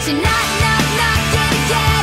Tonight, not, not, not good again.